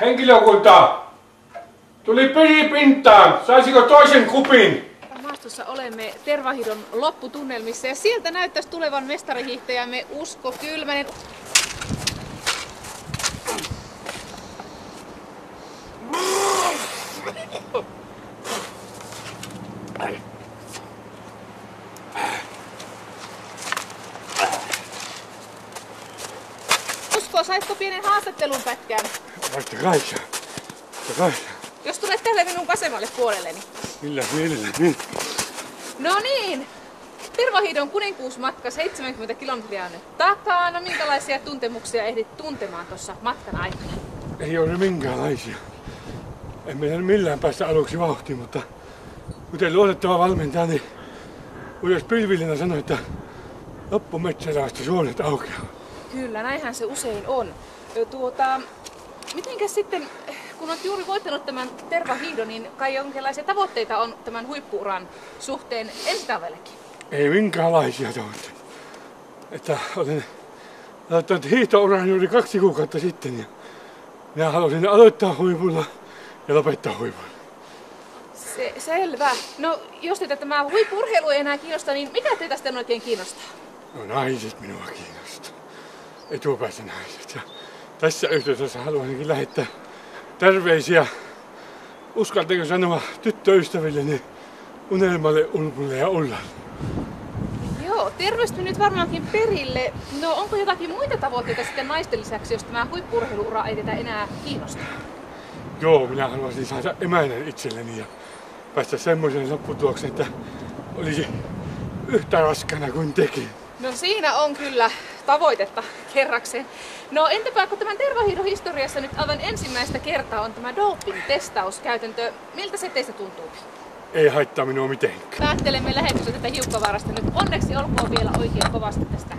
Henkilökunta! Tuli piri pintaan. Saisiko toisen kupin? Maastossa olemme Tervahidon lopputunnelmissa ja sieltä näyttäisi tulevan mestarihiihtäjämme Usko Kylmänen. Usko, saitko pienen haastattelun pätkän? Vaikka kai. Totta kai. Jos tulet tälle minun vasemmalle puolelleni. Millä mielellä? Niin. No niin, Tervahidon kuninkuusmatka 70 kilometriä on nyt takana. Minkälaisia tuntemuksia ehdit tuntemaan tuossa matkan aikana? Ei ole minkäänlaisia. En meidän millään päästä aluksi vauhtiin, mutta kuten luotettava valmentaja, niin Ujas pilvillinen sanoi, että loppumetsällä asti suonet aukeaa. Kyllä, näinhän se usein on. Tuota, mitenkäs sitten, kun olet juuri voittanut tämän Tervahiidon, niin kai jonkinlaisia tavoitteita on tämän huippuuran suhteen ensi talvellekin? Ei minkäänlaisia tavoitteita. Että olen aloittanut hiihtouran juuri kaksi kuukautta sitten ja minä halusin aloittaa huipulla ja lopettaa huipulla. Se, selvä. No, jos teitä tämä huippurheilu ei enää kiinnosta, niin mikä teitä sitten oikein kiinnostaa? No naiset minua kiinnostaa. Etupäässä naiset. Ja tässä yhteydessä haluaisinkin lähettää terveisiä. Uskaltako sanoa tyttöystävilleni Unelmalle, Ulpulle ja Ullalle. Joo, terveys nyt varmaankin perille. No, onko jotakin muita tavoitteita sitten naisten lisäksi, jos tämä huippurheiluura ei teitä enää kiinnosta? Joo, minä haluaisin saada emäinen itselleni ja päästä semmoisen lopputulokseen, että olisi yhtä raskana kuin tekin. No siinä on kyllä tavoitetta kerrakseen. No entäpä kun tämän tervahiidon historiassa nyt aivan ensimmäistä kertaa on tämä doping-testauskäytäntö. Miltä se teistä tuntuu? Ei haittaa minua mitenkään. Päättelemme lähetyksen tätä hiukkavaarasta nyt. Onneksi olkoon vielä oikein kovasti tästä